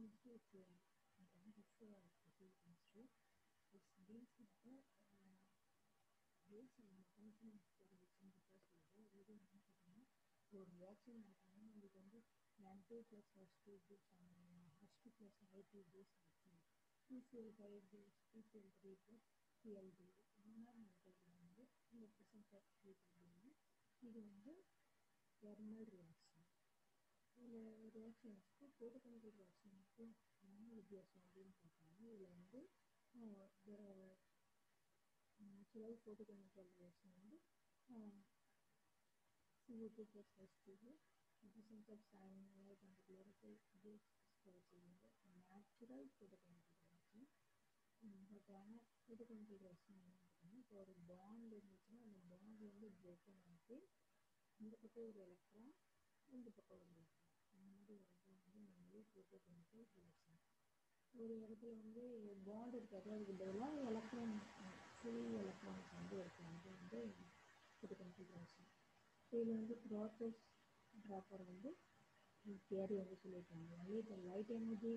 chemistry is a the and mechanism of the reaction because இது என்ன பார்த்தீங்கன்னா ஒரு ரியாக்ஷன் உங்களுக்கு வந்து N two plus H two gives two plus I two PCL five gives PCL three plus CLT இந்த மாதிரி வந்து இந்த ப்ரெசன்ட் ஆஃப் இது வந்து தெர்மல் ரியாக்ஷன் இதில் ரியாக்ஷன்ஸ்க்கு என்ன வித்தியாசம் அப்படின்னு பார்த்தோம்னா இதில் வந்து நேச்சுரல் போட்டோகெமிக்கல் ரியாக்ஷன் வந்து CO2 plus H2O presence of cyanide and chlorophyll gives storage natural photochemical reaction but ஆனால் photochemical reaction என்ன பார்த்தீங்கன்னா இப்போ ஒரு பாண்ட் இருந்துச்சுன்னா அந்த பாண்ட் வந்து broken ஆகிட்டு இந்த பக்கம் ஒரு எலக்ட்ரான் இந்த பக்கம் ஒரு எலக்ட்ரான் அந்த மாதிரி வரது வந்து நம்மளே photochemical reaction ஒரு இடத்துல வந்து பாண்ட் இருக்காது அதுக்கு பதிலாக எலக்ட்ரான் ஃப்ரீ எலக்ட்ரான்ஸ் வந்து இருக்கும் அது வந்து photochemical reaction இதில் வந்து ப்ராசஸ் ட்ராப்பர் வந்து தியரி வந்து சொல்லியிருக்காங்க only the light energy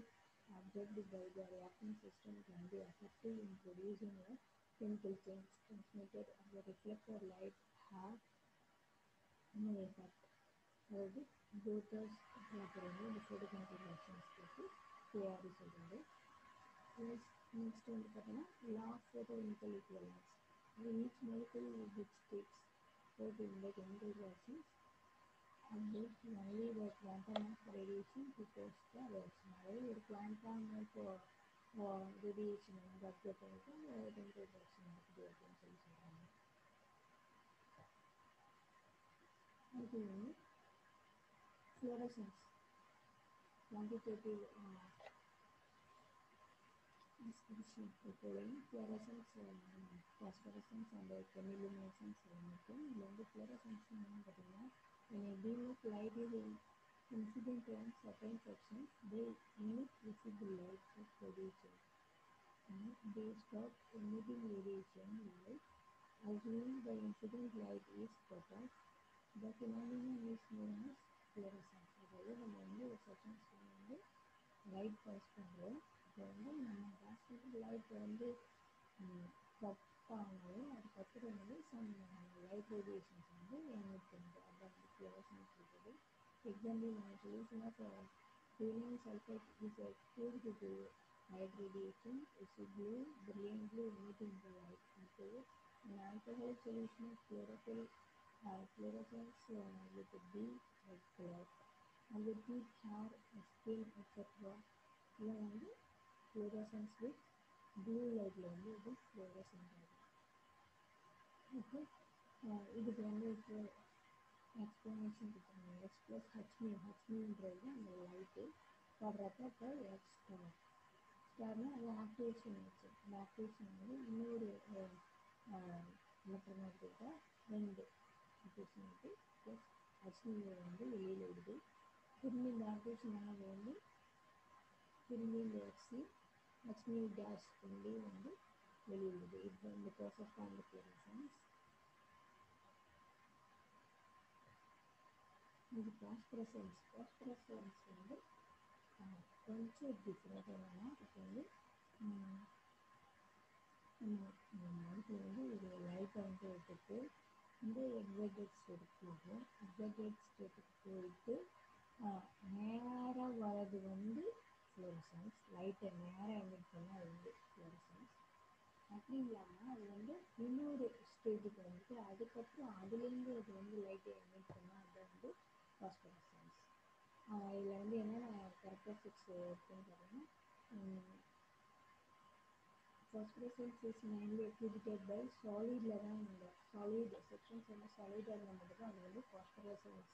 absorbed by the reacting system can be effective in producing a chemical change transmitted as a reflector light have no effect அதாவது ப்ரோட்டஸ் ட்ராப்பர் வந்து இந்த photochemical reactions பற்றி theory சொல்கிறது next வந்து பார்த்தீங்கன்னா law of photochemical equivalence each molecule which takes part in the chemical reactions emits only the quantum of radiation to cause the reaction. அதாவது ஒரு quantum of radiation வந்து observe பண்ணிட்டு அந்த chemical reaction நடக்குது அப்படின்னு சொல்லி சொல்கிறாங்க அடுத்து வந்து fluorescence quantitative description following fluorescence phosphorescence and chemiluminescence மட்டும் இதில் வந்து fluorescence என்னன்னு பார்த்தீங்கன்னா when a beam of light is in incident on certain sections they emit visible light of radiation and they stop emitting radiation light assuming the incident light is photons. the phenomenon is known as fluorescence அதாவது நம்ம வந்து ஒரு செக்ஷன்ஸ்க்கு வந்து light pass பண்ணுறோம் இப்போ வந்து நம்ம pass பண்ணுற லைட் வந்து கட் ஆனாலும் அதுக்கப்புறம் வந்து சம் லைட் ரேடியேஷன்ஸ் வந்து எமிட் பண்ணுது அதான் வந்து ஃப்ளோரசன்ஸ் இருக்குது எக்ஸாம்பிள் நம்ம solution of Uranium sulfate is exposed to light radiation, it's a blue, brilliantly emitting the light. So, an alcoholic solution of chlorophyll uh, fluorescence uh, with a deep red color. And with deep hair, skin, etc. இதில் வந்து fluorescence with blue lightல வந்து இது fluorescent ஆகும் இப்போ இதுக்கு வந்து இப்போ explanation கொடுத்துருங்க எக்ஸ் ப்ளஸ் ஹெச்மி ஹெச்மின்றது அந்த லைட்டு வர்றப்ப இப்போ எக்ஸ் ஸ்டார் ஸ்டார்னா அது ஆக்டிவேஷன் ஆச்சு அந்த ஆக்டிவேஷன் வந்து இன்னொரு எலக்ட்ரான் எடுத்துக்கிட்டா ரெண்டு ஆக்டிவேஷன் ஆகிட்டு ப்ளஸ் ஹெச்மி வந்து வெளியில் விடுது திரும்பி இந்த ஆக்டிவேஷன் ஆனது வந்து திரும்பி இந்த எக்ஸி லக்ஷ்மி டேஷ் ரெண்டையும் வந்து வெளியுள்ளது இது இந்த ப்ராசஸ் தான் வந்து ஃப்ளோரசன்ஸ் இது பாஸ்பரசன்ஸ் பாஸ்பரசன்ஸ் வந்து கொஞ்சம் டிஃப்ரெண்ட் என்னன்னா இப்போ வந்து நம்ம அதுக்கு வந்து ஒரு லைட்டை வந்து எடுத்துட்டு இந்த எக்ஸைட்டட் ஸ்டேட்டுக்கு போகும் எக்ஸைட்டட் ஸ்டேட்டுக்கு போயிட்டு நேராக வர்றது வந்து ஃப்ளோரசன்ஸ் லைட்டை நேராக எமிட் பண்ணால் அது வந்து ஃப்ளோரசன்ஸ் அப்படி இல்லாமல் அது வந்து இன்னொரு ஸ்டேஜுக்கு வந்துட்டு அதுக்கப்புறம் அதுலேருந்து அது வந்து லைட்டை எமிட் பண்ணால் அது வந்து பாஸ்பரசன்ஸ் இதில் வந்து என்னென்ன கேரக்டரிஸ்டிக்ஸ் இருக்குன்னு பார்த்தீங்கன்னா phosphorescence is mainly exhibited by சாலிடில் தான் இந்த solid sections வந்து solidா இருந்தால் மட்டும்தான் அது வந்து phosphorescence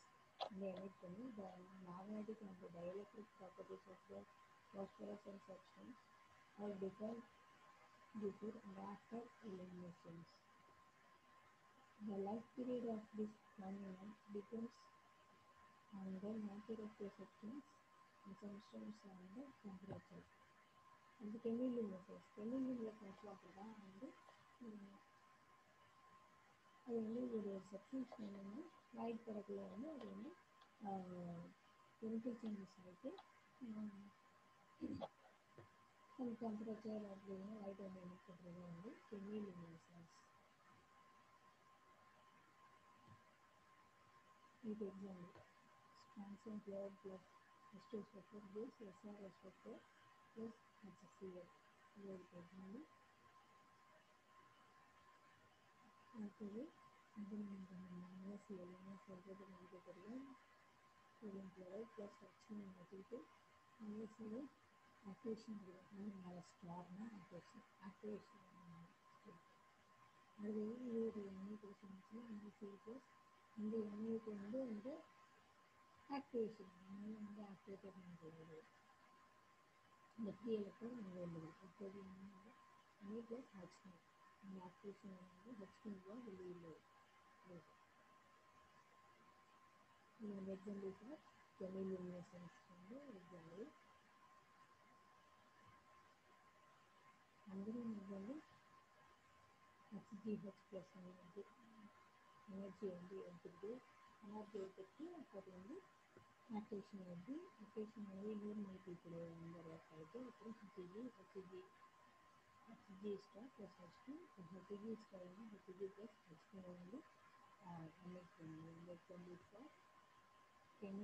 வந்து emit பண்ணி the magnetic and the dielectric properties of the phosphorescent substance are different before and after illuminations. The life period of this phenomenon depends on the nature of the substance, the substance and the temperature. அந்த கெமிலுமினசன்ஸ் கெமிலுமினசன்ஸ்லாம் அப்படி தான் வந்து அது வந்து ஒரு substance வந்து light படத்தில் வந்து அது வந்து கெமிக்கல் சேஞ்சஸ் ஆகிட்டு some temperature அப்படின்னா லைட் வந்து என்ன பண்ணுறது வந்து கெமிலுமினசன்ஸ் இது example transient cloud plus H2 structure gives SRS structure plus HCl இது ஒரு எக்ஸாம்பிள் அடுத்தது NaCl என்ன சொல்கிறது நமக்கு தெரியும் sodium chloride plus H2 வச்சுக்கிட்டு NaCl ஆக்டிவேஷன் மேலே ஸ்டார்னா ஆக்டிவேஷன் ஆக்டிவேஷன் அது இது ஒரு எண்ணெய் கொடுத்துருந்துச்சுன்னா NaCl plus இந்த எண்ணெய்க்கு வந்து வந்து ஆக்டிவேஷன் அதனால வந்து ஆக்டிவேட்டட் பண்ணுறது இந்த த்ரீ எலக்ட்ரான் அங்கே உள்ளது இப்போது வந்து எண்ணெய் ப்ளஸ் ஹெச்னு இந்த ஆக்டிவேஷன் வந்து ஹெச்னுவாக வெளியில் வருது இது வந்து எக்ஸாம்பிள் ஃபார் கெமிலுமினசன்ஸ் வந்து எக்ஸாம்பிள் అందరూ ఇవ్వండి. జీహెచ్ ప్లస్ అనేది ఎనర్జీ ఉంది ఉంటుంది. ఎనర్జీ పెట్టి అక్కడ ఉంది అకేషన్ ఉంది అకేషన్ అనేది యూర్ మై పీపుల్ అయితే ఇప్పుడు HG HG HG star plus HG two HG star ఉంది హెచ్జీ ప్లస్ హెచ్జీ టూ ఉంది ఎన్ఎస్ ట్వంటీ ఫోర్ టెన్